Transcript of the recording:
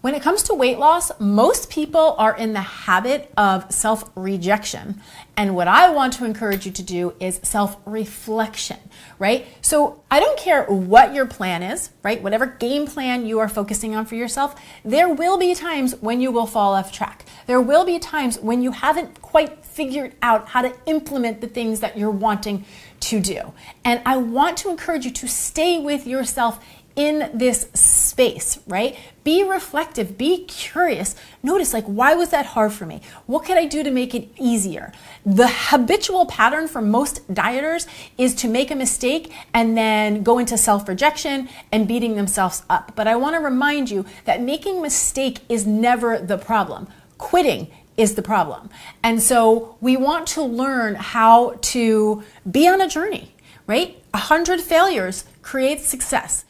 When it comes to weight loss, most people are in the habit of self rejection. And what I want to encourage you to do is self reflection, right? So I don't care what your plan is, right? Whatever game plan you are focusing on for yourself, there will be times when you will fall off track. There will be times when you haven't quite figured out how to implement the things that you're wanting to do. And I want to encourage you to stay with yourself in this space, right? Be reflective, be curious. Notice, like, why was that hard for me? What could I do to make it easier? The habitual pattern for most dieters is to make a mistake and then go into self rejection and beating themselves up. But I want to remind you that making a mistake is never the problem. Quitting is the problem. And so we want to learn how to be on a journey, right? A hundred failures creates success.